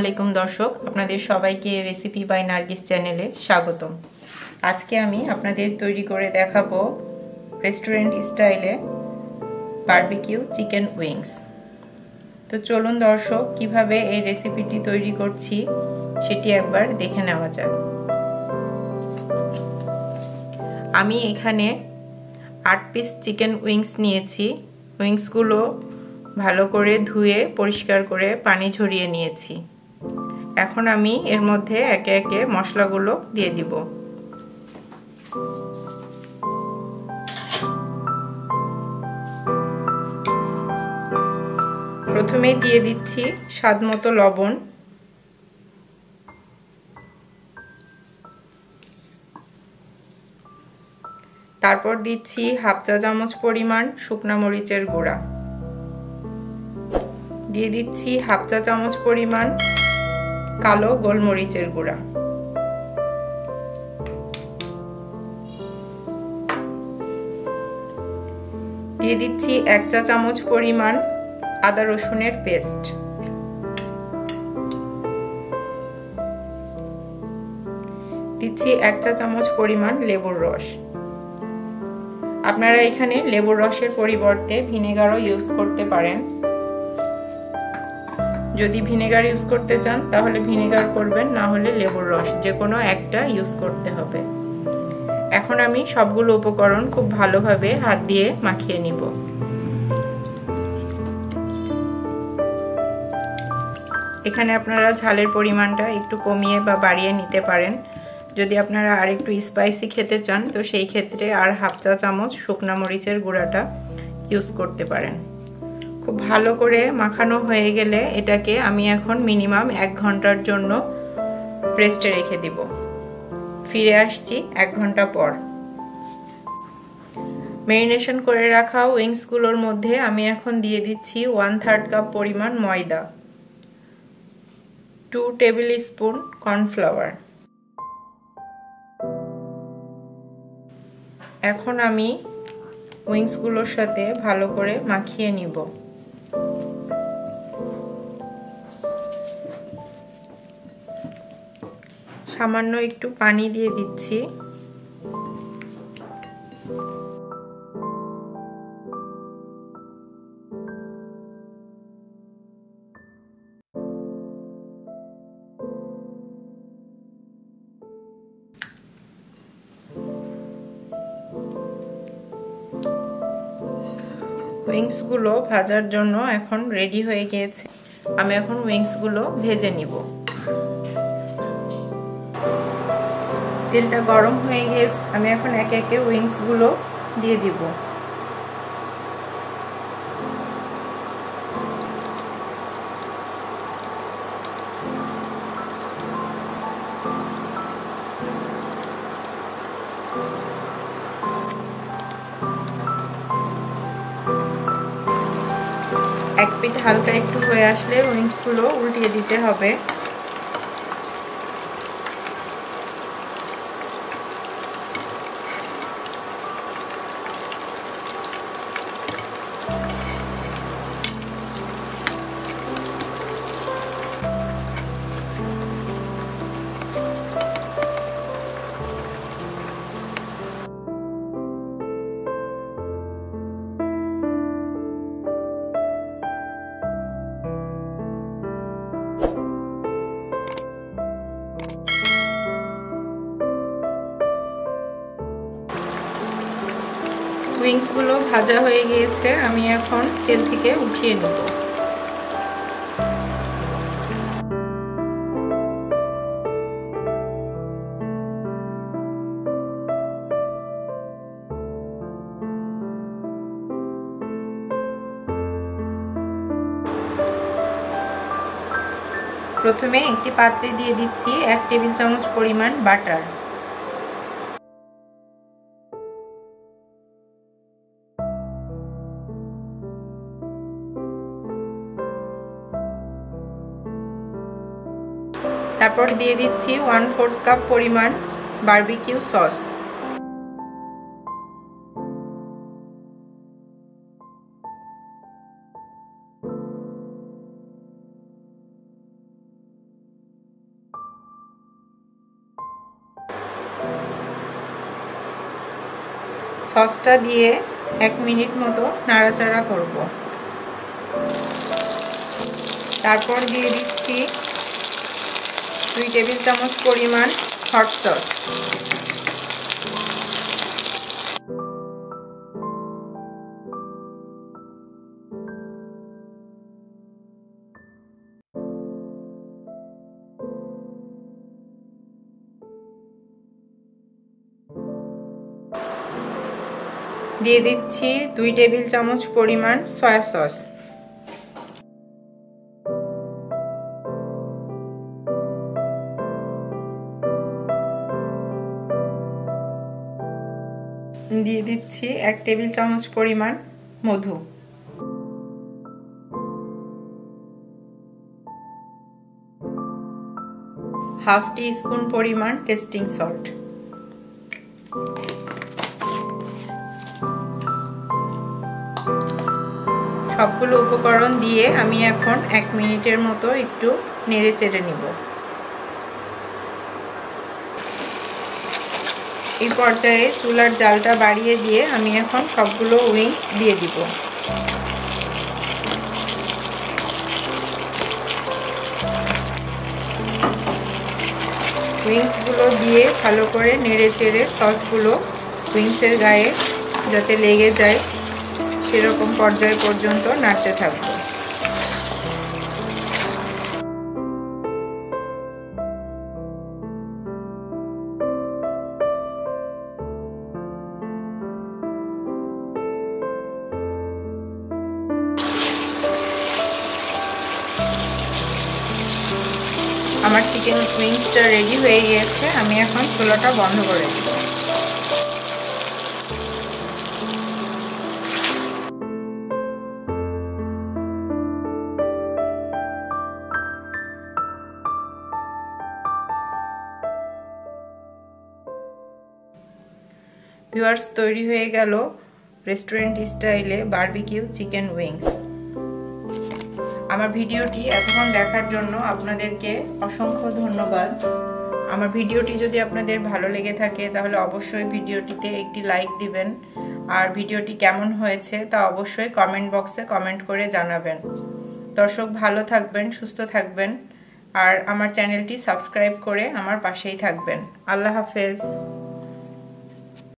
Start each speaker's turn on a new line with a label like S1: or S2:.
S1: আলাইকুম দর্শক, আপনাদের সবাইকে রেসিপি বাই নার্গিস চ্যানেলে স্বাগতম। আজকে আমি আপনাদের তৈরি করে দেখাবো রেস্টুরেন্ট স্টাইলে বার্বিকিউ চিকেন উইংস তো চলুন দর্শক, কীভাবে এই রেসিপিটি তৈরি করছি, সেটি একবার দেখে নেওয়া যাক। আমি এখানে আট পিস চিকেন উইংস নিয়েছি। উইংসগুলো ভালো করে ধুয়ে, পরিষ্কার করে পানি ঝরিয়ে নিয়েছি। এখন আমি এর মধ্যে একে একে মশলাগুলো দিয়ে দিব। প্রথমে দিয়ে দিচ্ছি স্বাদ মতো লবণ। তারপর দিচ্ছি হাফ চা চামচ পরিমাণ শুকনা মরিচের গুঁড়া। দিয়ে দিচ্ছি হাফ চা চামচ পরিমাণ কালো গোলমরিচের গুঁড়া। দিয়ে দিচ্ছি এক চা চামচ পরিমাণ আদা রসুনের পেস্ট। দিচ্ছি এক চা চামচ পরিমাণ লেবুর রস। আপনারা এখানে লেবুর রসের পরিবর্তে ভিনেগারও ইউজ করতে পারেন। যদি ভিনেগার ইউজ করতে চান, তাহলে ভিনেগার করবেন, না হলে লেবুর রস যে কোনো একটা ইউজ করতে হবে। এখন আমি সবগুলো উপকরণ খুব ভালোভাবে হাত দিয়ে মাখিয়ে নিব। এখানে আপনারা ঝালের পরিমাণটা একটু কমিয়ে বা বাড়িয়ে নিতে পারেন। যদি আপনারা আর একটু স্পাইসি খেতে চান, তো সেই ক্ষেত্রে আর হাফ চা চামচ শুকনা মরিচের গুঁড়াটা ইউজ করতে পারেন। খুব ভালো করে মাখানো হয়ে গেলে এটাকে আমি এখন মিনিমাম এক ঘণ্টার জন্য রেস্টে রেখে দিব। ফিরে আসছি এক ঘণ্টা পর। মেরিনেশন করে রাখা উইংসগুলোর মধ্যে আমি এখন দিয়ে দিচ্ছি ওয়ান থার্ড কাপ পরিমাণ ময়দা। Two tablespoon cornflour. এখন আমি উইংসগুলোর সাথে ভালো করে মাখিয়ে নিব। সামান্য একটু পানি দিয়ে দিচ্ছি। উইংসগুলো ভাজার জন্য এখন রেডি হয়ে গিয়েছে। আমি এখন উইংসগুলো ভেজে নিব। তেলটা গরম হয়ে গিয়েছে, আমি এখন একে একে উইংসগুলো দিয়ে দিব। এক পিঠ হালকা একটু হয়ে আসলে উইংসগুলো উল্টিয়ে দিতে হবে। উইংসগুলো ভাজা হয়ে গিয়েছে, আমি এখন তেল থেকে উঠিয়ে নেব। প্রথমে একটি পাত্রে দিয়ে দিচ্ছি এক টেবিল চামচ পরিমাণ বাটার। তারপর দিয়ে দিচ্ছি ওয়ান ফোর্থ কাপ পরিমাণ বার্বিকিউ সস সসটা দিয়ে এক মিনিট মতো নাড়াচাড়া করব। তারপর দিয়ে দিচ্ছি দুই টেবিল চামচ পরিমাণ হট সস দিয়ে দিচ্ছি দুই টেবিল চামচ পরিমাণ সয়া সস দিয়ে দিচ্ছি এক টেবিল চামচ পরিমাণ মধু। হাফ টি স্পুন পরিমাণ টেস্টিং সল্ট। সবগুলো উপকরণ দিয়ে আমি এখন এক মিনিটের মতো একটু নেড়ে চেড়ে নিব। এই পর্যায়ে চুলার জালটা বাড়িয়ে দিয়ে আমি এখন সবগুলো উইংস দিয়ে দিব। উইংসগুলো দিয়ে ভালো করে নেড়ে চেড়ে সসগুলো উইংসের গায়ে যাতে লেগে যায়, সেরকম পর্যায় পর্যন্ত নাড়তে থাকব। আমার চিকেন উইংসটা রেডি হয়ে গিয়েছে, আমি এখন চুলাটা বন্ধ করে দিব। ভিউয়ার্স তৈরি হয়ে গেল রেস্টুরেন্ট স্টাইলে বারবিকিউ চিকেন উইংস আমার ভিডিওটি এতক্ষণ দেখার জন্য আপনাদেরকে অসংখ্য ধন্যবাদ। আমার ভিডিওটি যদি আপনাদের ভালো লেগে থাকে, তাহলে অবশ্যই ভিডিওটিতে একটি লাইক দিবেন। আর ভিডিওটি কেমন হয়েছে, তা অবশ্যই কমেন্ট বক্সে কমেন্ট করে জানাবেন। দর্শক ভালো থাকবেন, সুস্থ থাকবেন। আর আমার চ্যানেলটি সাবস্ক্রাইব করে আমার পাশেই থাকবেন। আল্লাহ হাফেজ।